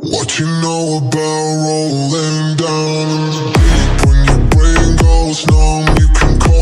What you know about rolling down in the deep when your brain goes numb? You can call.